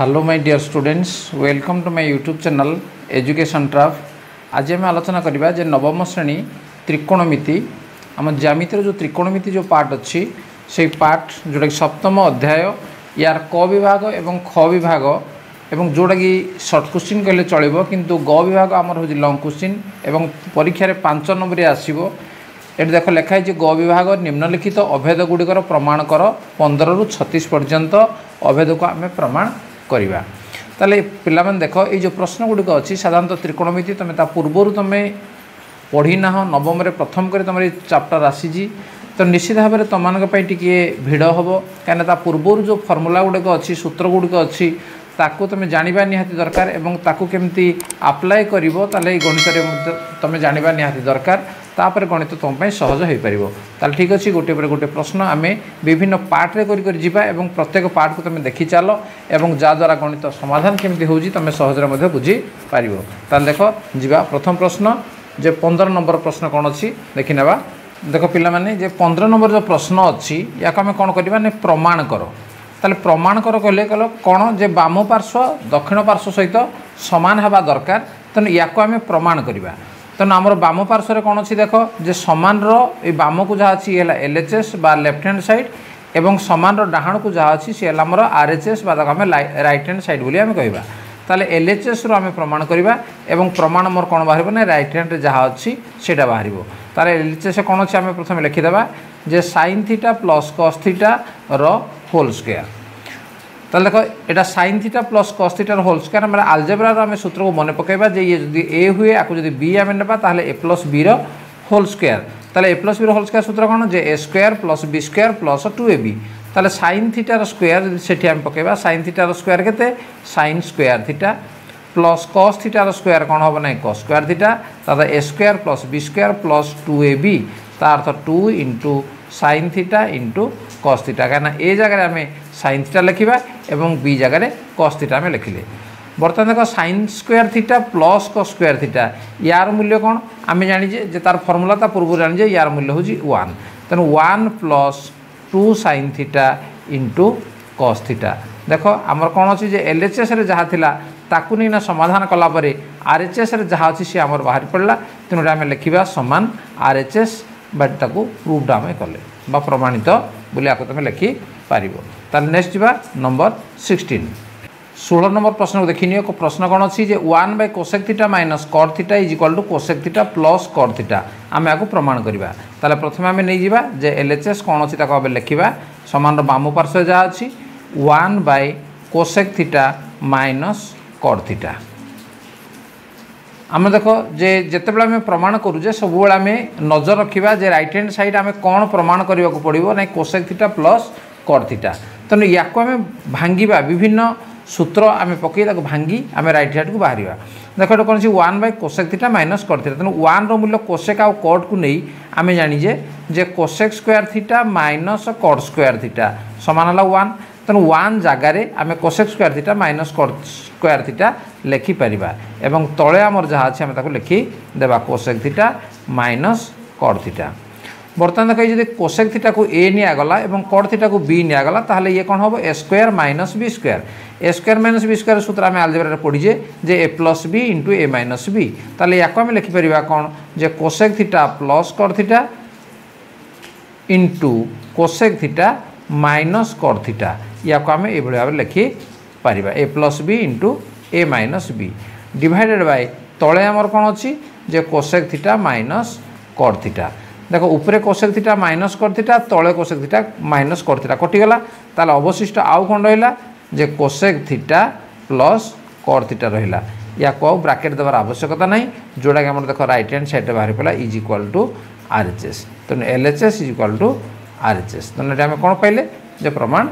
hello my dear students welcome to my YouTube channel education ଟ୍ରାଫ୍ ଆଜି ଆମେ ଆଲୋଚନା କରିବା ଯେ ନବମ ଶ୍ରେଣୀ ତ୍ରିକୋଣମିତି ଆମ ଜ୍ୟାମିତିର ଯେଉଁ ତ୍ରିକୋଣମିତି ଯେଉଁ ପାର୍ଟ ଅଛି ସେଇ ପାର୍ଟ ଯେଉଁଟାକି ସପ୍ତମ ଅଧ୍ୟାୟ ୟାର କ ବିଭାଗ ଏବଂ ଖ ବିଭାଗ ଏବଂ ଯେଉଁଟାକି ସର୍ଟ କୋଶ୍ଚିନ୍ କହିଲେ ଚଳିବ କିନ୍ତୁ ଗ ବିଭାଗ ଆମର ହେଉଛି ଲଙ୍ଗ୍ କୋଶ୍ଚିନ୍ ଏବଂ ପରୀକ୍ଷାରେ ପାଞ୍ଚ ନମ୍ବରରେ ଆସିବ ଏଠି ଦେଖ ଲେଖା ହେଇଛି ଗ ବିଭାଗ ନିମ୍ନଲିଖିତ ଅଭେଦ ଗୁଡ଼ିକର ପ୍ରମାଣ କର ପନ୍ଦରରୁ ଛତିଶ ପର୍ଯ୍ୟନ୍ତ ଅଭେଦକୁ ଆମେ ପ୍ରମାଣ କରିବା ତାହେଲେ ପିଲାମାନେ ଦେଖ ଏଇ ଯେଉଁ ପ୍ରଶ୍ନ ଗୁଡ଼ିକ ଅଛି ସାଧାରଣତଃ ତ୍ରିକୋଣମିତି ତୁମେ ତା ପୂର୍ବରୁ ତୁମେ ପଢ଼ିନାହ ନବମରେ ପ୍ରଥମ କରି ତୁମର ଏଇ ଚାପ୍ଟର ଆସିଛି ତ ନିଶ୍ଚିତ ଭାବରେ ତୁମମାନଙ୍କ ପାଇଁ ଟିକିଏ ଭିଡ଼ ହେବ କାହିଁକିନା ତା ପୂର୍ବରୁ ଯେଉଁ ଫର୍ମୁଲା ଗୁଡ଼ିକ ଅଛି ସୂତ୍ର ଗୁଡ଼ିକ ଅଛି ତାକୁ ତୁମେ ଜାଣିବା ନିହାତି ଦରକାର ଏବଂ ତାକୁ କେମିତି ଆପ୍ଲାଏ କରିବ ତାହେଲେ ଏଇ ଗଣିତରେ ମଧ୍ୟ ତୁମେ ଜାଣିବା ନିହାତି ଦରକାର ତାପରେ ଗଣିତ ତୁମ ପାଇଁ ସହଜ ହୋଇପାରିବ ତାହେଲେ ଠିକ୍ ଅଛି ଗୋଟିଏ ପରେ ଗୋଟିଏ ପ୍ରଶ୍ନ ଆମେ ବିଭିନ୍ନ ପାର୍ଟରେ କରି କରି ଯିବା ଏବଂ ପ୍ରତ୍ୟେକ ପାର୍ଟକୁ ତୁମେ ଦେଖିଚାଲ ଏବଂ ଯାହାଦ୍ୱାରା ଗଣିତ ସମାଧାନ କେମିତି ହେଉଛି ତୁମେ ସହଜରେ ମଧ୍ୟ ବୁଝିପାରିବ ତାହେଲେ ଦେଖ ଯିବା ପ୍ରଥମ ପ୍ରଶ୍ନ ଯେ ପନ୍ଦର ନମ୍ବର ପ୍ରଶ୍ନ କ'ଣ ଅଛି ଦେଖିନେବା ଦେଖ ପିଲାମାନେ ଯେ ପନ୍ଦର ନମ୍ବର ଯେଉଁ ପ୍ରଶ୍ନ ଅଛି ୟାକୁ ଆମେ କ'ଣ କରିବା ନା ପ୍ରମାଣ କର ତାହେଲେ ପ୍ରମାଣ କର କହିଲେ କହିଲ କ'ଣ ଯେ ବାମ ପାର୍ଶ୍ୱ ଦକ୍ଷିଣ ପାର୍ଶ୍ୱ ସହିତ ସମାନ ହେବା ଦରକାର ତେଣୁ ୟାକୁ ଆମେ ପ୍ରମାଣ କରିବା ତେଣୁ ଆମର ବାମ ପାର୍ଶ୍ୱରେ କ'ଣ ଅଛି ଦେଖ ଯେ ସମାନର ଏ ବାମକୁ ଯାହା ଅଛି ଇଏ ହେଲା ଏଲ୍ ଏଚ୍ ଏସ୍ ବା ଲେଫ୍ଟ ହ୍ୟାଣ୍ଡ ସାଇଡ଼୍ ଏବଂ ସମାନର ଡାହାଣକୁ ଯାହା ଅଛି ସିଏ ହେଲା ଆମର ଆର୍ ଏଚ୍ ଏସ୍ ବା ତାକୁ ଆମେ ରାଇଟ୍ ହ୍ୟାଣ୍ଡ ସାଇଡ଼୍ ବୋଲି ଆମେ କହିବା ତାହେଲେ ଏଲ୍ ଏଚ୍ ଏସ୍ରୁ ଆମେ ପ୍ରମାଣ କରିବା ଏବଂ ପ୍ରମାଣ ମୋର କ'ଣ ବାହାରିବ ନା ରାଇଟ୍ ହ୍ୟାଣ୍ଡରେ ଯାହା ଅଛି ସେଇଟା ବାହାରିବ ତାହେଲେ ଏଲ୍ ଏଚ୍ ଏସ୍ କ'ଣ ଅଛି ଆମେ ପ୍ରଥମେ ଲେଖିଦେବା ଯେ ସାଇନ୍ ଥିଟା ପ୍ଲସ୍ କସ୍ ଥିଟାର ହୋଲ୍ ସ୍କୋୟାର୍ তাহলে দেখো এটা সাইন থিটা প্লস কস থিটার হোল স্কোয়ার আমরা আলজেব্রার আমি সূত্রকে মনে পকাইবা যে ইয়ে যদি এ হুয়ে আকু যদি বি আমি নেবা তাহলে এ প্লস বির হোল স্কোয়ার তাহলে এ প্লস বির হোল স্কোয়ার সূত্র কোণ যে A square plus B square plus two A B তাহলে সাইন থিটার স্কোয়ার যদি সেটি আমি পকাইবা সাইন থিটার স্কোয়ার কেতে sine square theta plus cos থিটার স্কোয়ার কোণ হবে না কস স্কোয়ার থিটা তাহলে A square plus B square plus two A B তার অর্থ two into sine theta into cos theta কেন এই জায়গায় আমি সাইন থিটা লেখিবা এবং বি জায়গায় কস থিটা আমি লেখিলে বর্তমান দেখ sine square theta plus cos square theta ইয়ার মূল্য কোণ আমি জানিছে যে তার ফর্মুলা তা পূর্ব জানিছে ইয়ার মূল্য হচ্ছে ওয়ান তেমন one plus two sine theta into cos theta দেখ আমার কোণ অছি যে এলএচএসরে যা লা তাকে নিয়ে সমাধান কলাপরে আরএচএসরে যা অছি সে আমার বাহারি পড়লা তেমনি আমি লেখা সমান আরএচএস বাট তাকে প্রুভড আমি কলে বা প্রমাণিত বলে আগে তুমি লেখি লেখিপার তাহলে নেক্সট যা নম্বর সিক্সটিন ষোল নম্বর প্রশ্ন দেখি নিও প্রশ্ন কোণ অছি যে one by cosec theta minus cot theta is equal to cosec theta plus cot theta আমি আগে প্রমাণ করা তাহলে প্রথমে আমি নিয়ে যা যে এলএচএস কোণ অছি তাকে এবার লেখা সমান বাম পার্শ্ব যা one by cosec theta minus cot theta ଆମେ ଦେଖ ଯେ ଯେତେବେଳେ ଆମେ ପ୍ରମାଣ କରୁଛେ ସବୁବେଳେ ଆମେ ନଜର ରଖିବା ଯେ ରାଇଟ୍ ହ୍ୟାଣ୍ଡ ସାଇଡ଼୍ ଆମେ କ'ଣ ପ୍ରମାଣ କରିବାକୁ ପଡ଼ିବ ନାଇଁ cosec theta plus cot theta ତେଣୁ ୟାକୁ ଆମେ ଭାଙ୍ଗିବା ବିଭିନ୍ନ ସୂତ୍ର ଆମେ ପକାଇ ତାକୁ ଭାଙ୍ଗି ଆମେ ରାଇଟ୍ ହ୍ୟାଣ୍ଡକୁ ବାହାରିବା ଦେଖ ଏଇଟା କ'ଣ ଅଛି one by cosec theta minus cot theta ତେଣୁ ୱାନ୍ର ମୂଲ୍ୟ କୋସେକ୍ ଆଉ କଟ୍କୁ ନେଇ ଆମେ ଜାଣିଛେ ଯେ cosec square theta minus cot square theta ସମାନ ହେଲା ୱାନ୍ ତେଣୁ ୱାନ୍ ଜାଗାରେ ଆମେ cosec square theta minus cot square theta ଲେଖିପାରିବା ଏବଂ ତଳେ ଆମର ଯାହା ଅଛି ଆମେ ତାକୁ ଲେଖିଦେବା cosec theta minus cot theta ବର୍ତ୍ତମାନ ଦେଖ ଯଦି କୋସେକ୍ ଥିଟାକୁ ଏ ନିଆଗଲା ଏବଂ କଟ୍ ଥିଟାକୁ ବି ନିଆଗଲା ତାହେଲେ ଇଏ କ'ଣ ହେବ A square minus B square A square minus B square ସୂତ୍ର ଆମେ ଆଲଜେବ୍ରାରେ ପଢ଼ିଛେ ଯେ A plus B into A minus B ତାହେଲେ ୟାକୁ ଆମେ ଲେଖିପାରିବା କ'ଣ ଯେ cosec theta plus cot theta into cosec theta minus cot theta ইয়াকু আমি এইভাবে ভাবে লেখিপারিবা A plus B into A minus B divided by তলে আমার কোণ অছি যে cosec theta minus cot theta দেখো উপরে cosec theta minus cot theta তলে cosec theta minus cot theta কটিগলা তাহলে অবশিষ্ট আউ কোণ রহিলা যে cosec theta plus cot theta রহিলা ইয়াকু আউ ব্রাকেট দেবার আবশ্যকতা নাই যোটাকি আমার দেখো রাইট হ্যান্ড সাইডে বাহারি পড়া ইজ ইকুয়াল টু আরএচএস তেমন LHS is equal to RHS ତେଣୁ ଆମେ କ'ଣ ପାଇଲେ ଯେ ପ୍ରମାଣ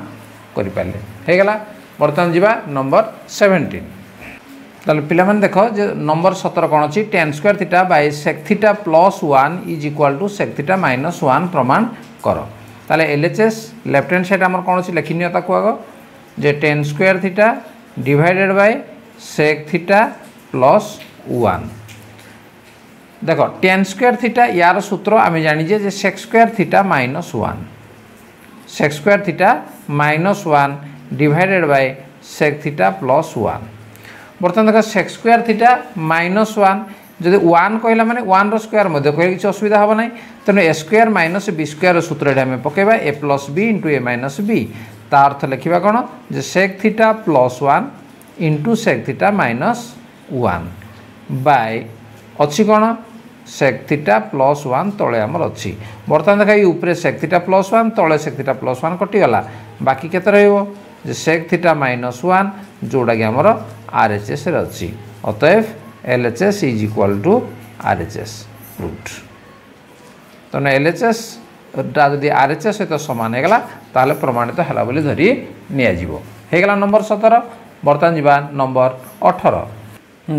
କରିପାରିଲେ ହେଇଗଲା ବର୍ତ୍ତମାନ ଯିବା ନମ୍ବର ସେଭେଣ୍ଟିନ୍ তাহলে পিলামানে দেখ যে নম্বর সতের কোণ অছি tan square theta by sec theta plus one is equal to sec theta minus one প্রমাণ কর তাহলে এলএচএস লেফট হ্যান্ড সাইড আমার কোণ অছি লেখিনিও তাকে আগ যে tan square theta divided by sec theta plus one দেখো টেন স্কোয়ার থিটা ইয়ার সূত্র আমি জানি যে sec square theta minus one sec square theta minus one divided by sec theta plus one বর্তমান দেখো sec square theta minus one যদি one কহিলা মানে ওয়ানর স্কোয়ার মধ্যে কহিলে কিছু অসুবিধা হব না তেমন A square minus B square সূত্রটি আমি পকাইবা A plus B into A minus B তা অর্থ লেখা কোণ যে sec theta plus one into sec theta minus one by ଅଛି କ'ଣ সেক থিটা প্লস ওয়ান তলে আমার অছি বর্তমান দেখা এই উপরে সেক থিটা প্লস ওয়ান তলে সেক থিটা প্লস ওয়ান কটিগলা বাকি কেতে রহব যে সেক থিটা মাইনস ওয়ান যেটা কি আমার আর এচ এস রে অছি অতএব L H S is equal to R H S root তেমন এল এচ এস টা যদি আর এচ এস সহ সমান হয়ে গলা তাহলে প্রমাণিত হল বলে ধরি নিয়ে হয়ে গলা নম্বর সতের বর্তমান যা নম্বর অঠর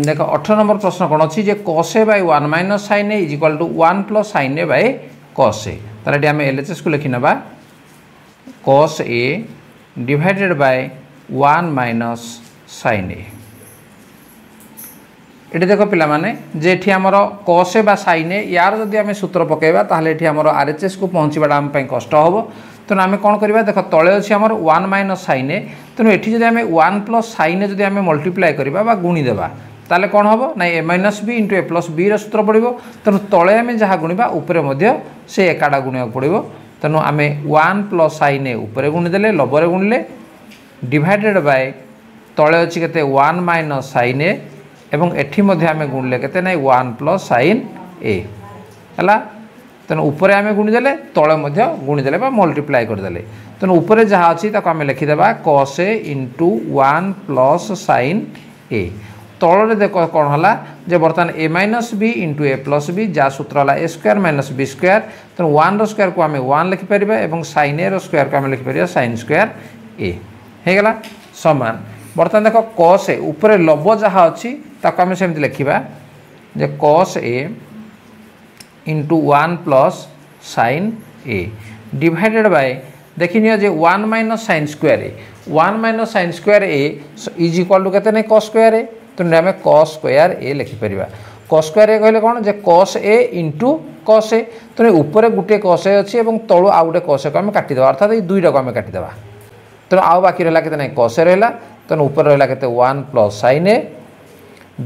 দেখ অঠর নম্বর প্রশ্ন কোণ অছি যে cos A by one minus sine A is equal to one plus sine A by cos A তাহলে এটি আমি এলএচএসকে লিখি নেবা cos A divided by one minus sine A এটি দেখ পিলামানে যে এটি আমার কসে বা সাইনে ইয়ার যদি আমি সূত্র পকাইবা তাহলে এটি আমার আরএচএসকু পৌঁছবাটা আমি কষ্ট হব তেমন আমি কম করা দেখ তলে অছি আমার ওয়ান মাইনস সাইনে তেমন এটি যদি আমি ওয়ান প্লস সাইনে যদি আমি মল্টিপ্লাই করা বা গুণিদেবা তাহলে କ'ଣ ହେବ ନା a minus b into a plus ବିର ସୂତ୍ର ପଡ଼ିବ ତେଣୁ ତଳେ ଆମେ ଯାହା ଗୁଣିବା ଉପରେ ମଧ୍ୟ ସେ ଏକାଟା ଗୁଣିବାକୁ ପଡ଼ିବ ତେଣୁ ଆମେ ୱାନ୍ ପ୍ଲସ୍ ଆଇନେ ଉପରେ ଗୁଣିଦେଲେ ଲବରେ ଗୁଣିଲେ ଡିଭାଇଡ଼େଡ଼ ବାଏ ତଳେ ଅଛି କେତେ ୱାନ୍ ମାଇନସ୍ ସାଇନ୍ ଏ ଏବଂ ଏଠି ମଧ୍ୟ ଆମେ ଗୁଣିଲେ କେତେ ନାହିଁ ୱାନ୍ ପ୍ଲସ୍ ସାଇନ୍ ଏ ହେଲା ତେଣୁ ଉପରେ ଆମେ ଗୁଣିଦେଲେ ତଳେ ମଧ୍ୟ ଗୁଣିଦେଲେ ବା ମଲ୍ଟିପ୍ଲାଏ କରିଦେଲେ ତେଣୁ ଉପରେ ଯାହା ଅଛି ତାକୁ ଆମେ ଲେଖିଦେବା cos A into one plus sine A ତଳରେ ଦେଖ କ'ଣ ହେଲା ଯେ ବର୍ତ୍ତମାନ a minus b into a plus b ଯାହା ସୂତ୍ର ହେଲା a square minus b square ତେଣୁ ୱାନ୍ର ସ୍କୋୟାରକୁ ଆମେ ୱାନ୍ ଲେଖିପାରିବା ଏବଂ ସାଇନ୍ ଏର ସ୍କୋୟାରକୁ ଆମେ ଲେଖିପାରିବା ସାଇନ୍ ସ୍କୋୟାର ଏ ହେଇଗଲା ସମାନ ବର୍ତ୍ତମାନ ଦେଖ କସ୍ ଏ ଉପରେ ଲବ ଯାହା ଅଛି ତାକୁ ଆମେ ସେମିତି ଲେଖିବା ଯେ cos A into one plus sine A divided by ଦେଖିନିଅ ଯେ one minus sine square A one minus sine square A is equal to କେତେ ନାହିଁ କସ୍ ସ୍କୋୟାର ଏ ତେଣୁ ଆମେ କସ୍ ସ୍କୋୟାର ଏ ଲେଖିପାରିବା କସ୍ ସ୍କୋୟାର ଏ କହିଲେ କ'ଣ ଯେ cos A into cos A ତେଣୁ ଉପରେ ଗୋଟିଏ କସ୍ ଏ ଅଛି ଏବଂ ତଳୁ ଆଉ ଗୋଟେ କସ୍ ଏକୁ ଆମେ କାଟିଦେବା ଅର୍ଥାତ୍ ଏଇ ଦୁଇଟାକୁ ଆମେ କାଟିଦେବା ତେଣୁ ଆଉ ବାକି ରହିଲା କେତେ ନାହିଁ କସ୍ ଏ ରହିଲା ତେଣୁ ଉପରେ ରହିଲା କେତେ one plus sine A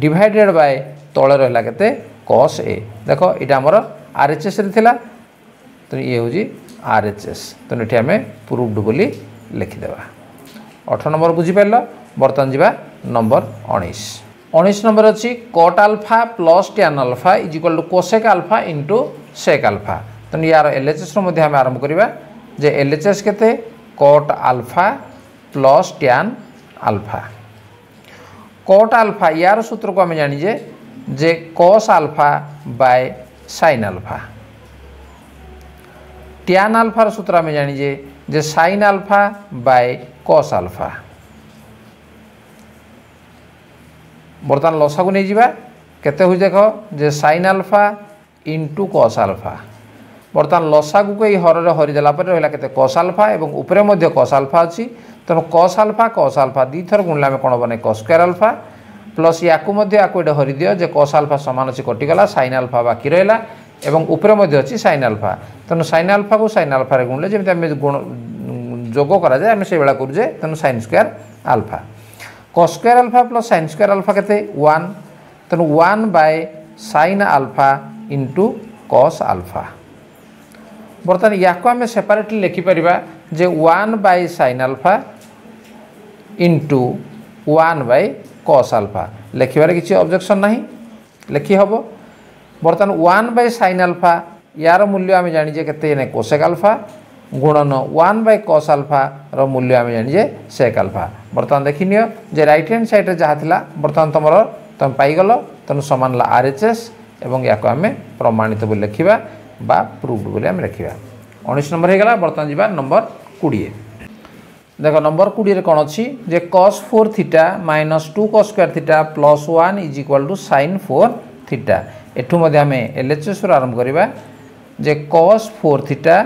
divided by ତଳେ ରହିଲା କେତେ କସ୍ ଏ ଦେଖ ଏଇଟା ଆମର ଆର୍ଏଚ୍ଏସ୍ରେ ଥିଲା ତେଣୁ ଇଏ ହେଉଛି ଆର୍ଏଚ୍ଏସ୍ ତେଣୁ ଏଠି ଆମେ ପ୍ରୁଭ୍ଡ ବୋଲି ଲେଖିଦେବା ଅଠର ନମ୍ବର ବୁଝିପାରିଲ ବର୍ତ୍ତମାନ ଯିବା नंबर उन्नीस उन्नीस नंबर अच्छी cot alpha plus tan alpha is equal to cosec alpha into sec alpha Tenali's रुमें आरंभ करवा L H S cot alpha plus tan alpha cot alpha यार सूत्र को आम जानजे जे cos alpha by sine alpha tan आलफार सूत्र आम जानजे जे sine alpha by cos alpha বর্তমান লসাগু নিয়ে যা কেতে হয়ে দেখ যে sine alpha into cos alpha বর্তমান লসাগুকে এই হরের হরিদেলা পরে রহিলা কেতে কস আলফা এবং উপরে মধ্যে কস আলফা অছি তেমন কস আলফা কস আলফা দুইথর গুণলে আমি কোণ বনে কস স্কোয়ার আলফা প্লস ইয়াকু মধ্যে ইয়াকু এটা হরিদিও যে কস আলফা সমান অছি কটিগলা সাইন আলফা বাকি রহিলা এবং উপরে মধ্যে অছি সাইন আলফা তেমন সাইন আলফাকে সাইন আলফারে গুণলে যেমন আমি গুণ যোগ করা যায় আমি সেইভাবে করুছে তেমন sine square alpha cos alpha alpha plus sine alpha alpha 1 one 1 by alpha alpha into cos बर्तमान या आम सेपरेटली लिखिपर जे one by sine alpha into one by cos alpha लिखे किसी अब्जेक्शन ना लिखिहब बर्तमान वन बै सैन आलफा यार मूल्य आम जाणीजे के कोसेक आलफा গুণন ওয়ান বাই কস আলফার মূল্য আমি জানি যে সেক আলফা বর্তমান দেখি নিও যে রাইট হ্যান্ড সাইডে যা লা বর্তমান তোমার তুমি পাইগল তেমন সমান লা আর এচ এস এবং ইয়াকে আমি প্রমাণিত বলে লেখা বা প্রুভড বলে আমি লেখা উনিশ নম্বর হয়ে গেল বর্তমান যা নম্বর কোড়িয়ে দেখ নম্বর কোড়িয়ে কোণ অছি যে cos four theta minus two cos square theta plus one is equal to sine four theta এঠু মধ্যে আমি এলএচএস রু আরম্ভ করা যে cos four theta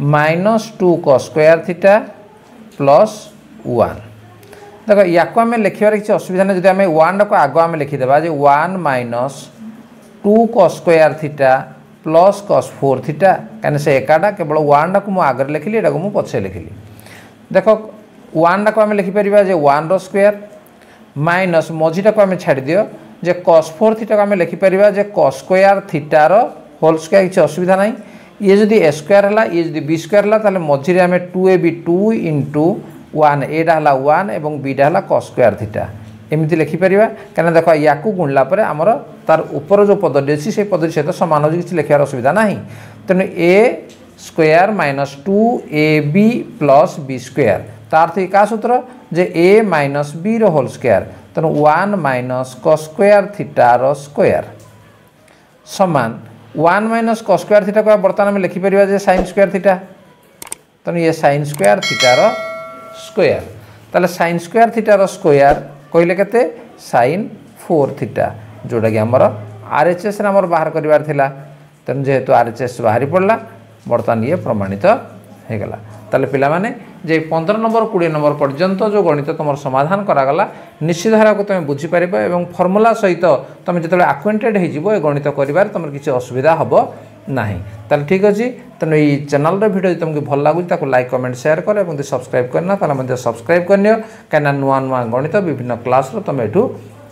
minus two cos square theta plus one देख या आम लिखार किसी असुविधा नहीं जो आम वन को आग आम लिखीदे वन माइनस टू क square theta plus cos four theta कहीं से एकाटा केवल वन को मुझे आगे लिखिली यहाँ मुझे पचे लिखिली देख वन को आम लिखिपर जे वन रोयर माइनस मझीटा को आम छाड़दि जे कस फोर थीटा को आम लिखिपर जे कस स्क्यर थीटार होल स्क्यर किसी असुविधा नहीं ইয়ে যদি এ স্কোয়ার হল ইয়ে যদি বি স্কোয়ার হল তাহলে মঝিরে আমি two a b two into one এটা হল ওয়ান এবং বিটা হল ক স্কোয়ার থিটা এমনি লেখিপারা কেন দেখ ইয়া গুণলা পরে আমার তার উপর যে পদটি অছি সেই পদটি সহ সমান হচ্ছে কিছু লেখার অসুবিধা না তেমনি A square minus two A B plus B square তার থেকে কাহ সূত্র যে A minus B whole square তেমন ওয়ান মাইনস ক স্কোয়ার থিটার স্কোয়ার সমান one minus cos square theta को बर्तमान आम लिखिपर जे सैन स्क्वयर थीटा तेणु ये सैन स्क्वयर थीटार स्क्वयर तेल सैन स्क्वयर थीटार स्क्वयर कहले के सैन फोर थीटा जोटा कि आमर आर एच एस आमर बाहर करार तेणु जेहेतु आर एच एस बाहरी पड़ा बर्तमान ये प्रमाणित हो गला तेल पाने যে পনেরো নম্বর কোড়িয়ে নম্বর পর্যন্ত যে গণিত তোমার সমাধান করাগলা নিশ্চিত হারকে তুমি বুঝিপার এবং ফর্মুলা সহ তুমি যেত আকুয়েটেড হয়ে যাব এ গণিত করবার তোমার কিছু অসুবিধা হব না তাহলে ঠিক আছে তেমন এই চ্যানেলর ভিডিও যদি তোমাকে ভাল লাগুଛି তাকে লাইক কমেন্ট সেয়ার কর এবং যদি সবসক্রাইব করে না তাহলে মধ্যে সবসক্রাইব করে নিও কেন নূয়া নূয়া গণিত বিভিন্ন ক্লাসর তুমি এটু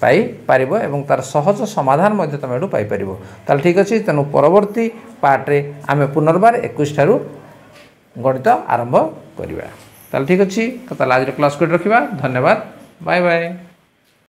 পাইপার এবং তার সহজ সমাধান মধ্যে তুমি এটু পাইপার তাহলে ঠিক আছে তেমন পরবর্তী পার্টে আমি পুনর্বার একুশ ঠার গণিত আরম্ভ କରିବା ତାହେଲେ ଠିକ୍ ଅଛି ତ ତାହେଲେ ଆଜିର କ୍ଲାସ୍କୁ ରଖିବା ଧନ୍ୟବାଦ ବାଏ ବାଏ